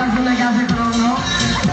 successful like as a.